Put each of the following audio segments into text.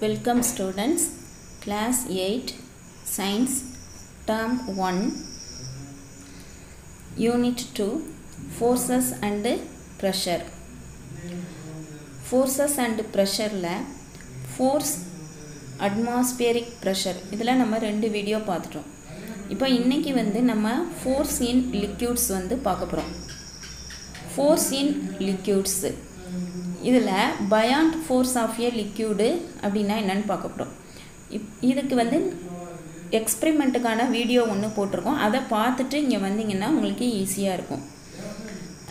Welcome students class eight science term one unit two forces and pressure forces and ப்ரெஷரில் force atmospheric pressure இதில் நம்ம ரெண்டு video பார்த்துட்டோம் இப்போ இன்றைக்கி வந்து நம்ம ஃபோர்ஸ் இன் லிக்யூட்ஸ் வந்து பார்க்க போகிறோம் ஃபோர்ஸ் இன் லிக்யூட்ஸு இதில் buoyant force of a liquid அப்படின்னா என்னன்னு பார்க்க போகிறோம் இப் இதுக்கு வந்து எக்ஸ்பெரிமெண்ட்டுக்கான வீடியோ ஒன்று போட்டிருக்கோம். அதை பார்த்துட்டு இங்கே வந்தீங்கன்னா உங்களுக்கு ஈஸியாக இருக்கும்.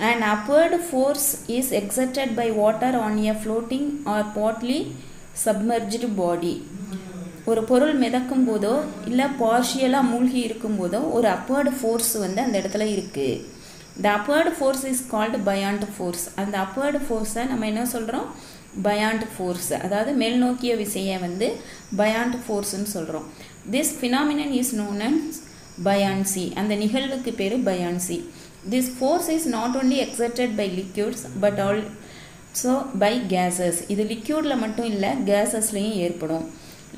And upward force is exerted by water on a floating or partly submerged body ஒரு பொருள் மிதக்கும் போதோ இல்லை பார்ஷியலாக மூழ்கி இருக்கும்போதோ ஒரு அப்வர்டு ஃபோர்ஸ் வந்து அந்த இடத்துல இருக்குது the upward force is called buoyant force அந்த அப்வர்டு ஃபோர்ஸை நம்ம என்ன சொல்கிறோம் பயாண்ட் ஃபோர்ஸ் அதாவது மேல் நோக்கிய விசையை வந்து பயாண்ட் ஃபோர்ஸ்ன்னு சொல்கிறோம் this phenomenon is known and buoyancy அந்த நிகழ்வுக்கு பேர் buoyancy this force is not only exerted by liquids but also by gases இது லிக்யூடில் மட்டும் இல்லை கேஸஸ்லேயும் ஏற்படும்.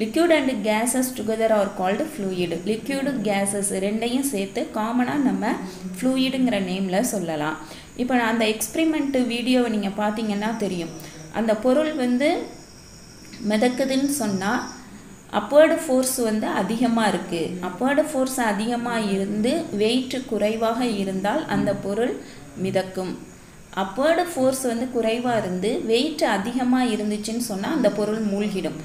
Liquid and gases together are called fluid liquid gases ரெண்டையும் சேர்த்து காமனாக நம்ம ஃப்ளூயிடுங்கிற நேமில் சொல்லலாம். இப்போ நான் அந்த எக்ஸ்பிரிமெண்ட்டு வீடியோவை நீங்கள் பார்த்தீங்கன்னா தெரியும். அந்த பொருள் வந்து மிதக்குதுன்னு சொன்னால் அப்பேர்டு ஃபோர்ஸ் வந்து அதிகமாக இருக்குது அப்பேர்டு ஃபோர்ஸ் அதிகமாக இருந்து வெயிட் குறைவாக இருந்தால் அந்த பொருள் மிதக்கும். அப்பேர்டு ஃபோர்ஸ் வந்து குறைவாக இருந்து வெயிட் அதிகமாக இருந்துச்சுன்னு சொன்னால் அந்த பொருள் மூழ்கிடும்.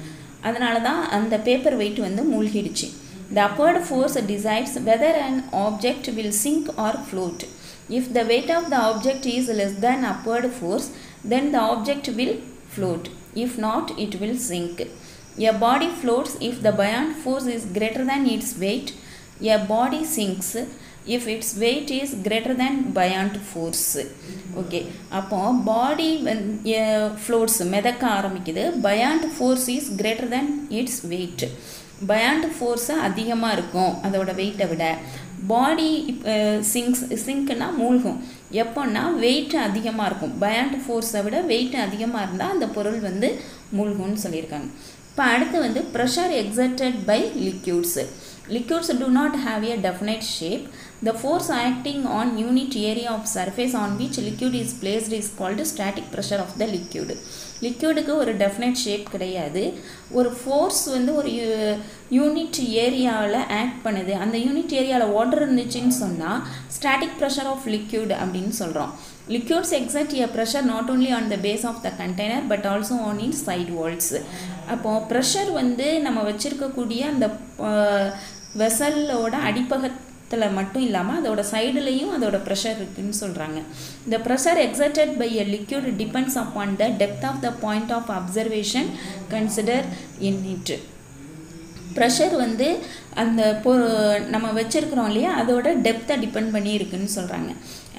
அதனால தான் அந்த பேப்பர் வெயிட் வந்து மூழ்கிடுச்சு. The upward force decides whether an object will sink or float if the weight of the object is less than upward force then the object will float if not it will sink a body floats if the buoyant force is greater than its weight a body sinks if its weight is greater than buoyant force okay அப்போ body floats uh, மிதக்க ஆரம்பிக்குது. Buoyant force is greater than its weight buoyant force அதிகமாக இருக்கும் அதோட வெயிட்டை விட. பாடி Ching's சிங்க்னா மூழ்கும். எப்போன்னா வெயிட் அதிகமாக இருக்கும். பயாண்ட் ஃபோர்ஸை விட வெயிட் அதிகமாக இருந்தால் அந்த பொருள் வந்து மூழ்கும்னு சொல்லியிருக்காங்க. இப்போ அடுத்து வந்து pressure exerted by liquids liquids do not have a definite shape the force acting on unit area of surface on which liquid is placed is called static pressure of the liquid. லிக்யூடுக்கு ஒரு definite shape கிடையாது. ஒரு force வந்து ஒரு unit ஏரியாவில் act பண்ணுது. அந்த unit ஏரியாவில் வாட்டர் இருந்துச்சுன்னு சொன்னால் ஸ்டாட்டிக் ப்ரெஷர் ஆஃப் லிக்யூட் அப்படின்னு சொல்கிறோம் liquids exert a pressure not only on the base of the container but also on in side walls அப்போது ப்ரெஷர் வந்து நம்ம வச்சுருக்கக்கூடிய அந்த uh, வெசலோட அடிப்பக அடிப்பகத்தில் மட்டும் இல்லாமல் அதோட சைடுலேயும் அதோட ப்ரெஷர் இருக்குதுன்னு சொல்கிறாங்க இந்த pressure exerted by a liquid depends upon the depth of the point of observation consider in it pressure வந்து அந்த பொ நம்ம வச்சுருக்குறோம் இல்லையா? அதோட டெப்த்தை டிபெண்ட் பண்ணி இருக்குன்னு சொல்கிறாங்க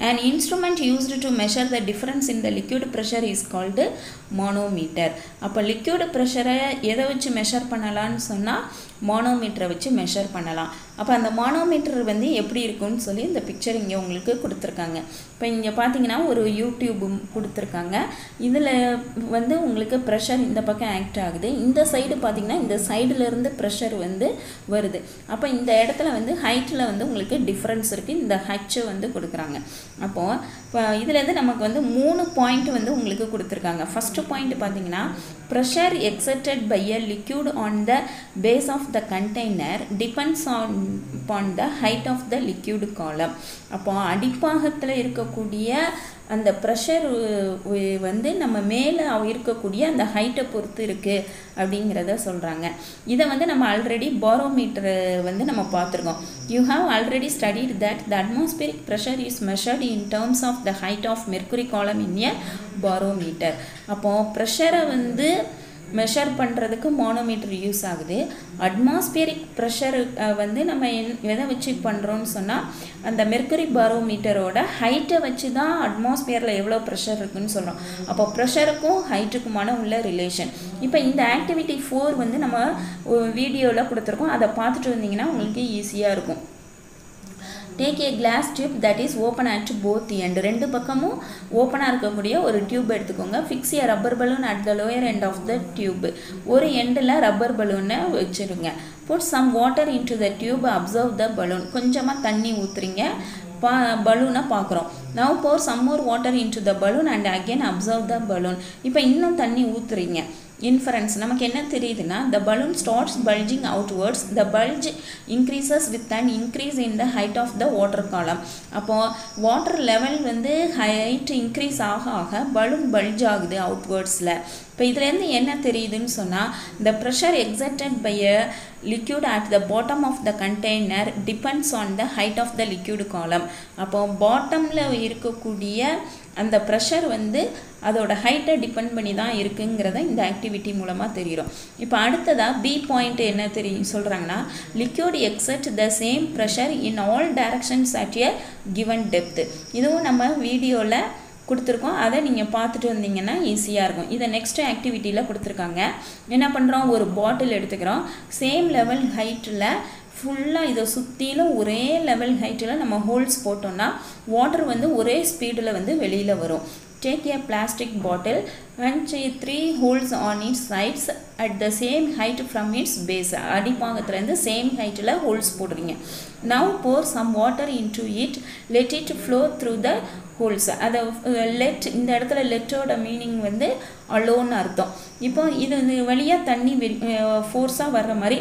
and instrument used to measure the difference in the liquid pressure is called manometer அப்போ லிக்யூட் ப்ரெஷரை எதை வச்சு மெஷர் பண்ணலான்னு சொன்னால் மோனோமீட்டரை வச்சு மெஷர் பண்ணலாம். அப்போ அந்த மோனோமீட்டர் வந்து எப்படி இருக்கும்னு சொல்லி இந்த பிக்சர் இங்கே உங்களுக்கு கொடுத்துருக்காங்க. இப்போ இங்கே பார்த்தீங்கன்னா ஒரு யூடியூப் கொடுத்துருக்காங்க. இதில் வந்து உங்களுக்கு ப்ரெஷர் இந்த பக்கம் ஆக்ட் ஆகுது. இந்த சைடு பார்த்தீங்கன்னா இந்த சைடுலேருந்து ப்ரெஷர் வந்து வருது. அப்போ இந்த இடத்துல வந்து ஹைட்டில் வந்து உங்களுக்கு டிஃப்ரென்ஸ் இருக்குது இந்த ஹச்சை வந்து கொடுக்குறாங்க. அப்போது இப்போ இதுலேருந்து நமக்கு வந்து மூணு பாயிண்ட் வந்து உங்களுக்கு கொடுத்துருக்காங்க. ஃபஸ்ட்டு பாயிண்ட் பார்த்தீங்கன்னா pressure exerted by a liquid on the base of the container depends on porn the height of the liquid column அப்போது அடிப்பாகத்தில் இருக்கக்கூடிய அந்த ப்ரெஷர் வந்து நம்ம மேலே இருக்கக்கூடிய அந்த ஹைட்டை பொறுத்து இருக்குது அப்படிங்கிறத சொல்கிறாங்க இதை வந்து நம்ம ஆல்ரெடி பாரோமீட்டர் வந்து நம்ம பார்த்துருக்கோம். You have already studied that the atmospheric pressure is measured in terms of the height of mercury column in a barometer அப்போது ப்ரெஷரை வந்து மெஷர் பண்ணுறதுக்கு மோனோமீட்டர் யூஸ் ஆகுது. அட்மாஸ்பியரிக் ப்ரெஷர் வந்து நம்ம எதை வச்சு பண்ணுறோன்னு சொன்னால் அந்த மெர்கரி பாரோமீட்டரோட ஹைட்டை வச்சு தான் அட்மாஸ்பியரில் எவ்வளோ ப்ரெஷர் இருக்குன்னு சொல்கிறோம் அப்போ ப்ரெஷருக்கும் ஹைட்டுக்குமான உள்ள ரிலேஷன் இப்போ இந்த ஆக்டிவிட்டி ஃபோர் வந்து நம்ம வீடியோவில் கொடுத்துருக்கோம். அதை பார்த்துட்டு வந்தீங்கன்னா உங்களுக்கு ஈஸியாக இருக்கும். Take a glass tube that is open at both end ரெண்டு பக்கமும் ஓப்பனாக இருக்கக்கூடிய ஒரு டியூப் எடுத்துக்கோங்க. Fix a rubber balloon at the lower end of the tube ஒரு எண்டில் ரப்பர் பலூனை வச்சுருங்க. Put some water into the tube observe the balloon கொஞ்சமாக தண்ணி ஊற்றுறீங்க பா பலூனை பார்க்குறோம் now pour some more water into the balloon and again observe the balloon இப்போ இன்னும் தண்ணி ஊற்றுறீங்க இன்ஃபரன்ஸ் நமக்கு என்ன தெரியுதுன்னா the balloon starts bulging outwards the bulge increases with and increase in the height of the water column அப்போது water level வந்து height increase ஆக ஆக பலூன் பல்ஜ் ஆகுது அவுட்வேர்ட்ஸில் இப்போ இதுலேருந்து என்ன தெரியுதுன்னு சொன்னால் the pressure exerted by a liquid at the bottom of the container depends on the height of the liquid column அப்போ பாட்டமில் இருக்கக்கூடிய அந்த ப்ரெஷர் வந்து அதோட ஹைட்டை டிபெண்ட் பண்ணி தான் இருக்குங்கிறத இந்த ஆக்டிவிட்டி மூலமாக தெரியும். இப்போ அடுத்ததாக பி பாயிண்ட் என்ன தெரியும் சொல்கிறாங்கன்னா liquid exert the same pressure in all directions at a given depth இதுவும் நம்ம வீடியோவில் கொடுத்துருக்கோம். அதை நீங்கள் பார்த்துட்டு வந்தீங்கன்னா ஈஸியாக இருக்கும். இதை நெக்ஸ்ட் ஆக்டிவிட்டியில் கொடுத்துருக்காங்க. என்ன பண்ணுறோம் ஒரு பாட்டில் எடுத்துக்கிறோம். சேம் லெவல் ஹைட்டில் ஃபுல்லாக இதை சுற்றிலும் ஒரே லெவல் ஹைட்டில் நம்ம ஹோல்ஸ் போட்டோம்னா வாட்டர் வந்து ஒரே ஸ்பீடில் வந்து வெளியில் வரும். Take a plastic bottle and three holes on its sides at the same height from its base அடிப்பாகத்துலேருந்து same ஹைட்டில் ஹோல்ஸ் போடுறீங்க. Now pour some water into it let it flow through the holes அதை let இந்த இடத்துல லெட்டோட meaning வந்து அலோன்னு அர்த்தம். இப்போ இது வழியாக தண்ணி ஃபோர்ஸாக வர்ற மாதிரி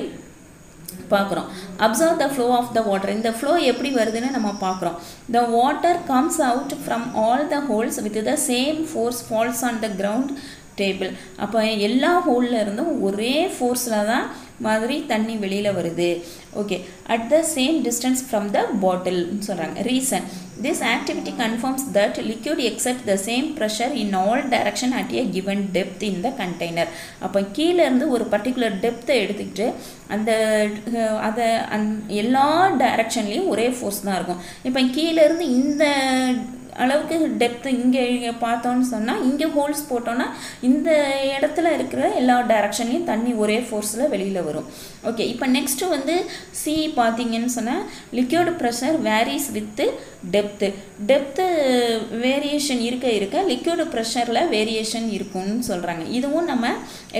பார்க்குறோம். Observe the flow of the water இந்த ஃப்ளோ எப்படி வருதுன்னு நம்ம பார்க்குறோம். The water comes out from all the holes with the same force falls on the ground table அப்போ எல்லா ஹோலில் இருந்தும் ஒரே ஃபோர்ஸில் தான் மாதிரி தண்ணி வெளியில் வருது. Okay at the same distance from the பாட்டில்னு சொல்கிறாங்க reason this activity confirms that liquid exert the same pressure in all direction at a given depth in the container அப்போ கீழேருந்து ஒரு பர்டிகுலர் டெப்த்தை எடுத்துக்கிட்டு அந்த அதை அந் எல்லா டைரக்ஷன்லேயும் ஒரே ஃபோர்ஸ் தான் இருக்கும். இப்போ கீழேருந்து இந்த அளவுக்கு டெப்த்து இங்கே இங்கே பார்த்தோன்னு சொன்னால் இங்கே ஹோல்ஸ் போட்டோன்னா இந்த இடத்துல இருக்கிற எல்லா டேரக்ஷன்லேயும் தண்ணி ஒரே ஃபோர்ஸில் வெளியில் வரும். ஓகே இப்போ நெக்ஸ்ட்டு வந்து சி பார்த்தீங்கன்னு சொன்னால் liquid pressure varies with depth depth variation இருக்க இருக்க லிக்யூடு ப்ரெஷரில் வேரியேஷன் இருக்கும்னு சொல்கிறாங்க இதுவும் நம்ம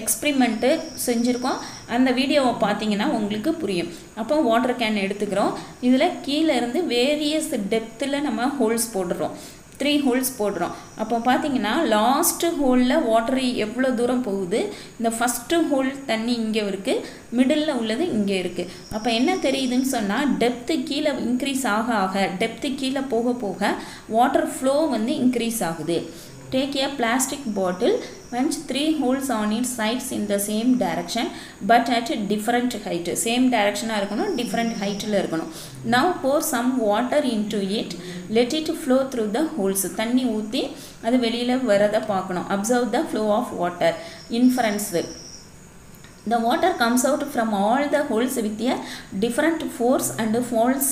எக்ஸ்பிரிமெண்ட்டு செஞ்சுருக்கோம். அந்த வீடியோவை பார்த்தீங்கன்னா உங்களுக்கு புரியும். அப்போ வாட்டர் கேன் எடுத்துக்கிறோம். இதில் கீழே இருந்து வேரியஸ் டெப்த்தில் நம்ம ஹோல்ஸ் போடுறோம் த்ரீ ஹோல்ஸ் போடுறோம். அப்போ பார்த்தீங்கன்னா லாஸ்ட்டு ஹோலில் வாட்டர் எவ்வளோ தூரம் போகுது? இந்த ஃபஸ்ட்டு ஹோல் தண்ணி இங்கே இருக்குது மிடில் உள்ளது இங்கே இருக்குது அப்போ என்ன தெரியுதுன்னு சொன்னால் டெப்த்து கீழே இன்க்ரீஸ் ஆக ஆக டெப்த்து கீழே போக போக வாட்டர் ஃப்ளோ வந்து இன்க்ரீஸ் ஆகுது. Take a plastic bottle punch three holes on its sides in the same direction but at a different height same direction இருக்கணும் different heightல இருக்கணும் now pour some water into it let it flow through the holes தண்ணி ஊற்றி அது வெளியில் வரதை பார்க்கணும் observe the flow of water inference the water comes out from all the holes with a different force and falls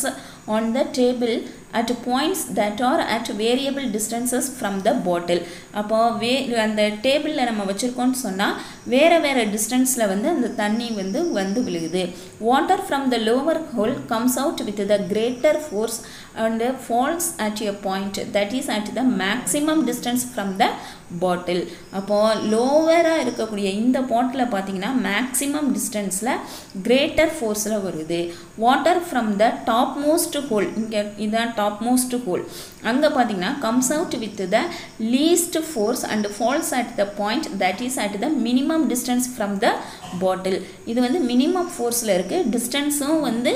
on the table at points that are at variable distances from the bottle அப்போ வே அந்த டேபிளில் நம்ம வச்சுருக்கோம்னு சொன்னால் வேறு வேறு டிஸ்டன்ஸில் வந்து அந்த தண்ணி வந்து வந்து விழுகுது water from the lower hole comes out with the greater force and falls at a point that is at the maximum distance from the bottle அப்போது லோவராக இருக்கக்கூடிய இந்த பாட்டில் பார்த்தீங்கன்னா மேக்ஸிமம் டிஸ்டன்ஸில் கிரேட்டர் ஃபோர்ஸில் வருது. Water from the topmost hole இங்கே இதான் டாப் மோஸ்ட் ஹோல் அங்கே பார்த்தீங்கன்னா comes out with the least force and falls at the point that is at the minimum distance from the bottle இது வந்து மினிமம் ஃபோர்ஸில் இருக்குது டிஸ்டன்ஸும் வந்து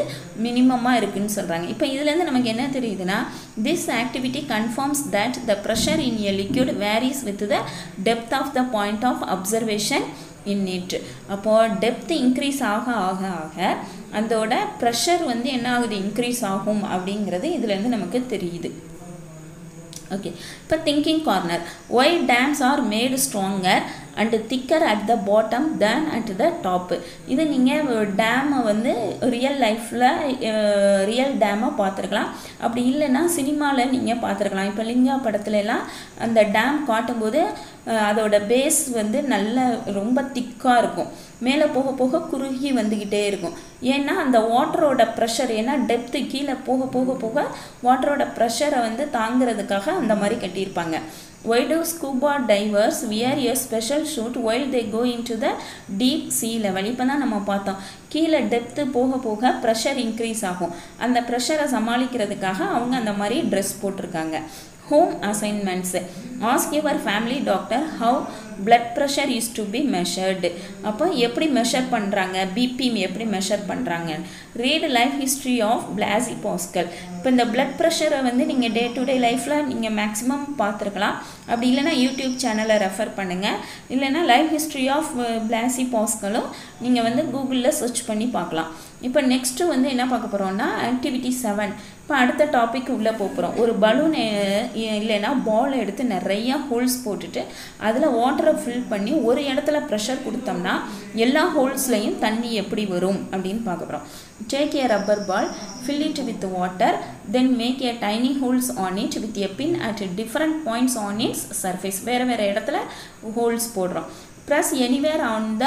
மினிமமாக இருக்குதுன்னு சொல்கிறாங்க இப்போ இதுலேருந்து நமக்கு என்ன தெரியுதுன்னா this activity confirms that the pressure in a liquid varies with the depth of the point of observation in it அப்போது டெப்த் இன்க்ரீஸ் ஆக ஆக ஆக அதோட ப்ரெஷர் வந்து என்ன ஆகுது? இன்க்ரீஸ் ஆகும் அப்படிங்கிறது இதுலேருந்து நமக்கு தெரியுது. ஓகே இப்போ thinking corner why dams are made stronger and thicker at the bottom than at the top இது நீங்கள் டேமை வந்து ரியல் லைஃப்பில் ரியல் டேமை பார்த்துருக்கலாம். அப்படி இல்லைன்னா சினிமாவில் நீங்கள் பார்த்துருக்கலாம். இப்போ லிங்கா படத்துலலாம் அந்த டேம் காட்டும்போது அதோட பேஸ் வந்து நல்ல ரொம்ப திக்காக இருக்கும். மேலே போக போக குறுகி வந்துக்கிட்டே இருக்கும். ஏன்னா அந்த வாட்டரோட ப்ரெஷர் ஏன்னா டெப்த்து கீழே போக போக போக வாட்டரோட ப்ரெஷரை வந்து தாங்கிறதுக்காக அந்த மாதிரி கட்டியிருப்பாங்க. Why do scuba divers wear a special suit while they go into the deep sea level. இப்போ தான் நம்ம பார்த்தோம். கீழே டெப்த்து போக போக ப்ரெஷர் இன்க்ரீஸ் ஆகும். அந்த ப்ரெஷரை சமாளிக்கிறதுக்காக அவங்க அந்த மாதிரி ட்ரெஸ் போட்டிருக்காங்க. Home assignments ask your family doctor how blood pressure is to be measured அப்போ எப்படி மெஷர் பண்ணுறாங்க பிபி எப்படி மெஷர் பண்ணுறாங்க read life history of Blaise Pascal இப்போ இந்த பிளட் ப்ரெஷரை வந்து நீங்கள் டே டு டே லைஃப்பில் நீங்கள் மேக்ஸிமம் பார்த்துருக்கலாம். அப்படி இல்லைன்னா யூடியூப் சேனலை ரெஃபர் பண்ணுங்கள் இல்லைன்னா லைஃப் ஹிஸ்ட்ரி ஆஃப் பிளாசி பாஸ்கலும் நீங்கள் வந்து கூகுளில் சர்ச் பண்ணி பார்க்கலாம். இப்போ நெக்ஸ்ட்டு வந்து என்ன பார்க்க போகிறோம்னா ஆக்டிவிட்டி செவன் இப்போ அடுத்த டாபிக் உள்ளே போகிறோம் ஒரு பலூன் இல்லைன்னா பாலை எடுத்து நிறைய ஹோல்ஸ் போட்டுட்டு அதில் வாட்டரை ஃபில் பண்ணி ஒரு இடத்துல ப்ரெஷர் கொடுத்தோம்னா எல்லா ஹோல்ஸ்லையும் தண்ணி எப்படி வரும் அப்படின்னு பார்க்க போகிறோம் take a rubber ball fill it with water then make a tiny holes on it with a pin at different points on its surface வேறு வேறு இடத்துல ஹோல்ஸ் போடுறோம். Press anywhere on the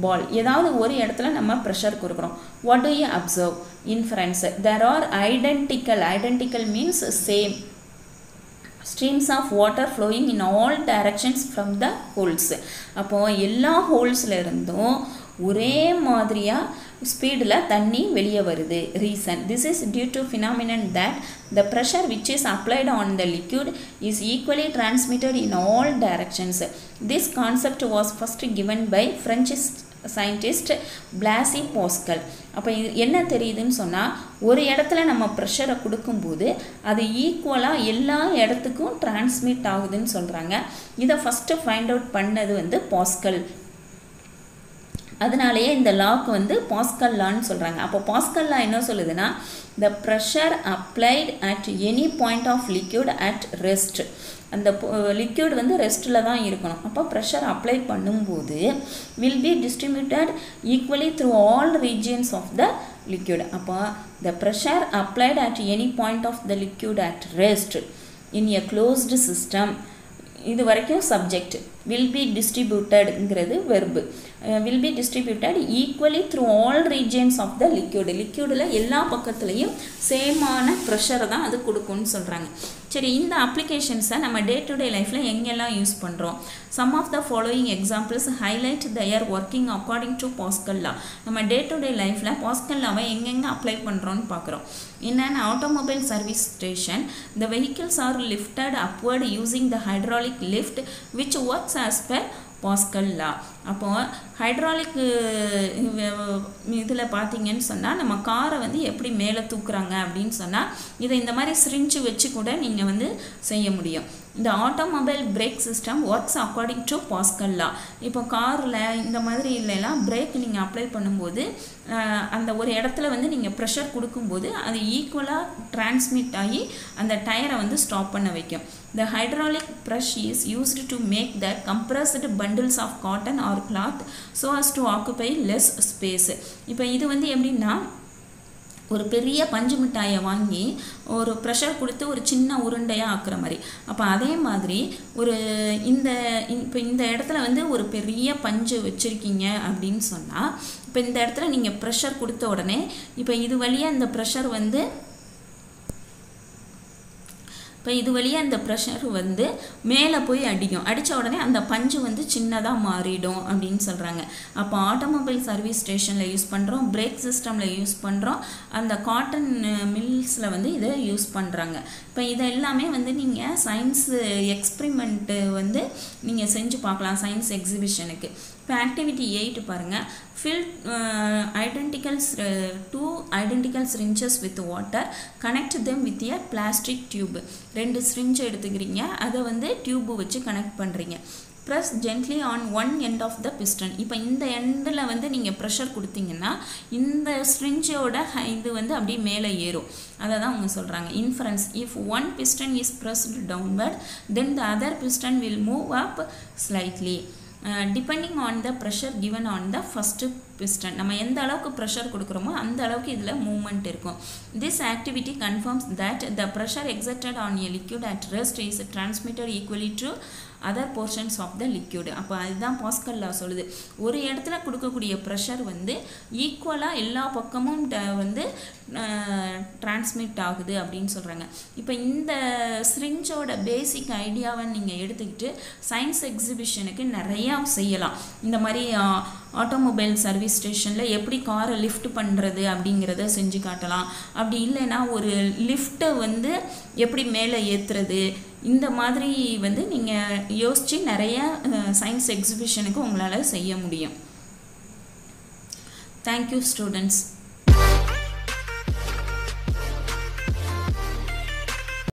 ball ஏதாவது ஒரு இடத்துல நம்ம ப்ரெஷர் கொடுக்குறோம். What do you observe inference there are identical identical means same streams of water flowing in all directions from the holes அப்போது எல்லா ஹோல்ஸ்லேருந்தும் ஒரே மாதிரியாக ஸ்பீடில் தண்ணி வெளியே வருது. Reason this is due to phenomenon that the pressure which is applied on the liquid is equally transmitted in all directions this concept was first given by French scientist Blaise Pascal அப்போ இது என்ன தெரியுதுன்னு சொன்னால் ஒரு இடத்துல நம்ம ப்ரெஷரை கொடுக்கும்போது அது ஈக்குவலாக எல்லா இடத்துக்கும் டிரான்ஸ்மிட் ஆகுதுன்னு சொல்கிறாங்க இதை ஃபஸ்ட்டு ஃபைண்ட் அவுட் பண்ணது வந்து பாஸ்கல் அதனாலேயே இந்த லாக்கு வந்து பாஸ்கல் லான்னு சொல்கிறாங்க அப்போ பாஸ்கல் லா என்ன சொல்லுதுன்னா the pressure applied at any point of liquid at rest அந்த லிக்யூட் வந்து ரெஸ்ட்டில் தான் இருக்கணும். அப்போ ப்ரெஷர் அப்ளை பண்ணும்போது will be distributed equally through all regions of the liquid அப்போ the pressure applied at any point of the liquid at rest in a closed system இது வரைக்கும் subject will be டிஸ்ட்ரிபியூட்டடுங்கிறது verb will be distributed equally through all regions of the liquid லிக்யூடில் எல்லா பக்கத்துலேயும் சேமான ப்ரெஷரை தான் அது கொடுக்கும்னு சொல்கிறாங்க சரி இந்த அப்ளிகேஷன்ஸை நம்ம டே டு டே லைஃப்பில் எங்கெல்லாம் யூஸ் பண்ணுறோம் some of the following examples highlight their working according to பாஸ்கல்லா நம்ம டே டு டே லைஃப்பில் பாஸ்கல்லாவை எங்கெங்கே அப்ளை பண்ணுறோன்னு பார்க்குறோம். In an automobile service station the vehicles are lifted upward using the hydraulic lift which work works as per Pascal law அப்போது ஹைட்ராலிக்கு இதில் பார்த்தீங்கன்னு சொன்னால் நம்ம காரை வந்து எப்படி மேலே தூக்குறாங்க அப்படின்னு சொன்னால் இதை இந்த மாதிரி சிரிஞ்சு வச்சு கூட நீங்கள் வந்து செய்ய முடியும். இந்த automobile brake system works according to Pascal law இப்போ காரில் இந்த மாதிரி இல்லைலாம் பிரேக் நீங்கள் அப்ளை பண்ணும்போது அந்த ஒரு இடத்துல வந்து நீங்கள் ப்ரெஷர் கொடுக்கும்போது அது ஈக்குவலாக டிரான்ஸ்மிட் ஆகி அந்த டயரை வந்து ஸ்டாப் பண்ண வைக்கும். The hydraulic press is used to make the compressed bundles of cotton or cloth so as to occupy less space இப்போ இது வந்து எப்படின்னா ஒரு பெரிய பஞ்சு மிட்டாயை வாங்கி ஒரு ப்ரெஷர் கொடுத்து ஒரு சின்ன உருண்டையாக ஆக்குற மாதிரி. அப்போ அதே மாதிரி ஒரு இந்த இப்போ இந்த இடத்துல வந்து ஒரு பெரிய பஞ்சு வச்சுருக்கீங்க அப்படின்னு சொன்னால் இப்போ இந்த இடத்துல நீங்கள் ப்ரெஷர் கொடுத்த உடனே இப்போ இது வழியாக இந்த ப்ரெஷர் வந்து இப்போ இது வழியாக அந்த ப்ரெஷர் வந்து மேலே போய் அடிக்கும். அடித்த உடனே அந்த பஞ்சு வந்து சின்னதாக மாறிடும் அப்படின்னு சொல்கிறாங்க அப்போ ஆட்டோமொபைல் சர்வீஸ் ஸ்டேஷனில் யூஸ் பண்ணுறோம் பிரேக் சிஸ்டமில் யூஸ் பண்ணுறோம் அந்த காட்டன் மில்ஸில் வந்து இதை யூஸ் பண்ணுறாங்க இப்போ இதை எல்லாமே வந்து நீங்கள் சயின்ஸ் எக்ஸ்பிரிமெண்ட்டு வந்து நீங்கள் செஞ்சு பார்க்கலாம் சயின்ஸ் எக்ஸிபிஷனுக்கு இப்போ ஆக்டிவிட்டி எயிட் பாருங்கள் fill identicals two identical syringes with water connect them with a plastic tube ரெண்டு ஸ்ரிஞ்சை எடுத்துக்கிறீங்க. அதை வந்து டியூப்பு வச்சு கனெக்ட் பண்ணுறீங்க press gently on one end of the piston இப்போ இந்த எண்டில் வந்து நீங்கள் ப்ரெஷர் கொடுத்தீங்கன்னா இந்த ஸ்ட்ரிஞ்சோட இது வந்து அப்படியே மேலே ஏறும். அதை தான் அவங்க சொல்கிறாங்க inference if one piston is pressed downward then the other piston will move up slightly depending on the pressure given on the first piston. நம்ம எந்த அளவுக்கு ப்ரெஷர் கொடுக்குறோமோ அந்த அளவுக்கு இதில் மூவ்மெண்ட் இருக்கும். This activity confirms that the pressure exerted on a liquid at rest is transmitted equally to other portions of the liquid அப்போ அதுதான் பாஸ்கல் லா சொல்லுது. ஒரு இடத்துல கொடுக்கக்கூடிய ப்ரெஷர் வந்து ஈக்குவலாக எல்லா பக்கமும் ட- வந்து டிரான்ஸ்மிட் ஆகுது அப்படின்னு சொல்கிறாங்க இப்போ இந்த ஸ்ரிஞ்சோட பேசிக் ஐடியாவை நீங்கள் எடுத்துக்கிட்டு சயின்ஸ் எக்ஸிபிஷனுக்கு நிறையா செய்யலாம். இந்த மாதிரி ஆட்டோமொபைல் சர்வீஸ் ஸ்டேஷனில் எப்படி காரை லிஃப்ட் பண்ணுறது அப்படிங்கிறத செஞ்சு காட்டலாம். அப்படி இல்லைன்னா ஒரு லிஃப்ட்டை வந்து எப்படி மேலே ஏற்றுறது இந்த மாதிரி வந்து நீங்கள் யோசித்து நிறைய சயின்ஸ் எக்ஸிபிஷனுக்கு உங்களால் செய்ய முடியும். Thank you students